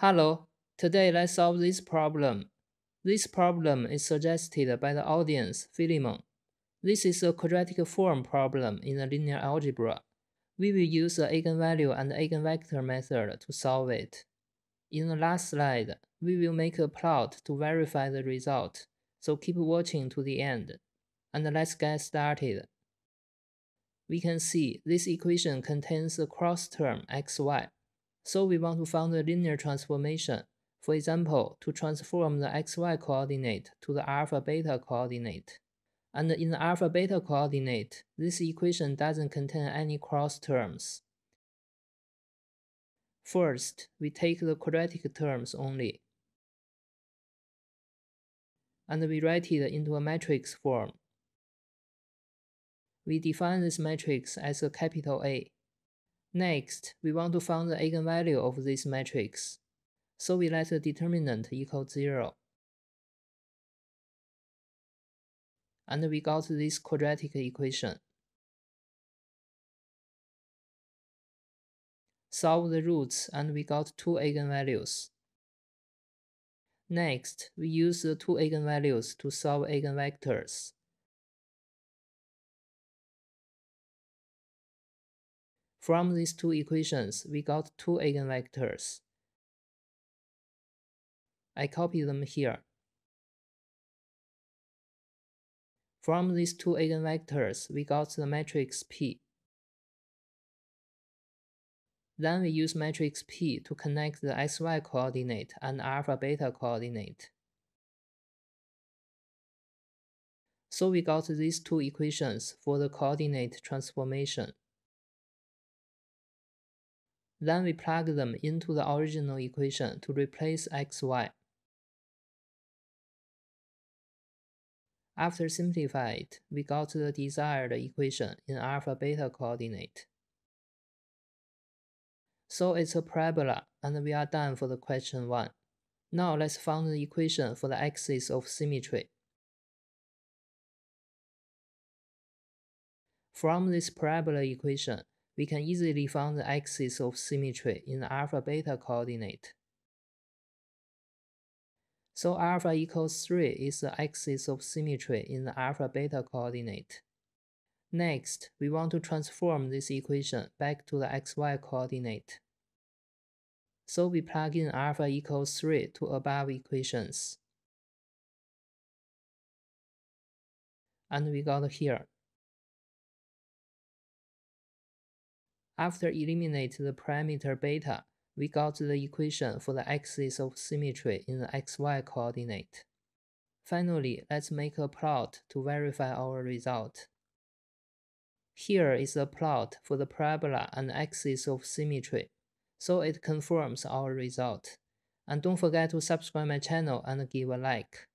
Hello, today let's solve this problem. This problem is suggested by the audience, Philemon. This is a quadratic form problem in the linear algebra. We will use the eigenvalue and eigenvector method to solve it. In the last slide, we will make a plot to verify the result, so keep watching to the end. And let's get started. We can see this equation contains a cross term xy so we want to find the linear transformation. For example, to transform the xy coordinate to the alpha beta coordinate. And in the alpha beta coordinate, this equation doesn't contain any cross terms. First, we take the quadratic terms only. And we write it into a matrix form. We define this matrix as a capital A. Next, we want to find the eigenvalue of this matrix. So we let the determinant equal 0. And we got this quadratic equation. Solve the roots and we got two eigenvalues. Next, we use the two eigenvalues to solve eigenvectors. From these two equations, we got two eigenvectors. I copy them here. From these two eigenvectors, we got the matrix P. Then we use matrix P to connect the xy coordinate and alpha beta coordinate. So we got these two equations for the coordinate transformation. Then we plug them into the original equation to replace xy. After simplify it, we got the desired equation in alpha-beta coordinate. So it's a parabola, and we are done for the question 1. Now let's find the equation for the axis of symmetry. From this parabola equation, we can easily find the axis of symmetry in the alpha-beta coordinate. So alpha equals 3 is the axis of symmetry in the alpha-beta coordinate. Next, we want to transform this equation back to the xy coordinate. So we plug in alpha equals 3 to above equations. And we got here After eliminate the parameter beta, we got the equation for the axis of symmetry in the xy coordinate. Finally, let's make a plot to verify our result. Here is a plot for the parabola and axis of symmetry, so it confirms our result. And don't forget to subscribe my channel and give a like.